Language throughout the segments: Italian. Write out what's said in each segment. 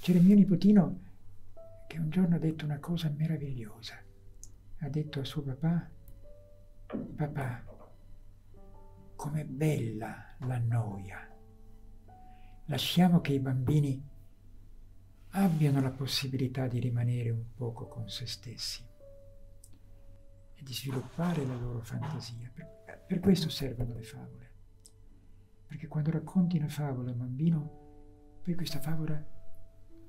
C'era mio nipotino che un giorno ha detto una cosa meravigliosa. Ha detto a suo papà, papà, com'è bella la noia. Lasciamo che i bambini abbiano la possibilità di rimanere un poco con se stessi e di sviluppare la loro fantasia. Per, per questo servono le favole. Perché quando racconti una favola a un bambino, poi questa favola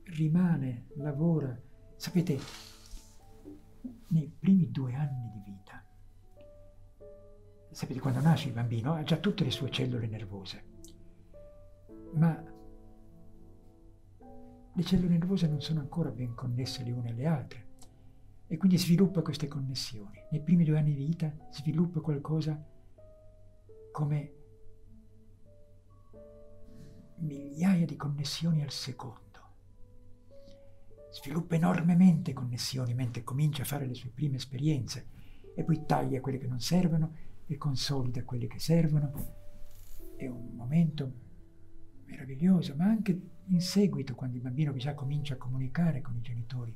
rimane, lavora. Sapete, nei primi due anni di vita, sapete, quando nasce il bambino ha già tutte le sue cellule nervose, ma le cellule nervose non sono ancora ben connesse le une alle altre e quindi sviluppa queste connessioni. Nei primi due anni di vita sviluppa qualcosa come migliaia di connessioni al secondo. Sviluppa enormemente connessioni mentre comincia a fare le sue prime esperienze e poi taglia quelle che non servono e consolida quelle che servono. È un momento meraviglioso, ma anche in seguito, quando il bambino già comincia a comunicare con i genitori,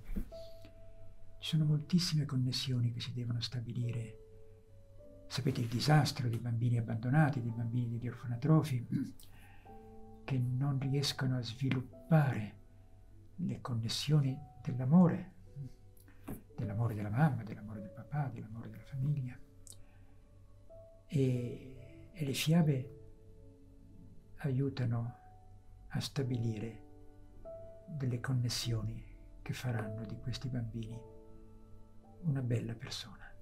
ci sono moltissime connessioni che si devono stabilire. Sapete il disastro dei bambini abbandonati, dei bambini degli orfanatrofi, che non riescono a sviluppare connessioni dell'amore, dell'amore della mamma, dell'amore del papà, dell'amore della famiglia. E, e le fiabe aiutano a stabilire delle connessioni che faranno di questi bambini una bella persona.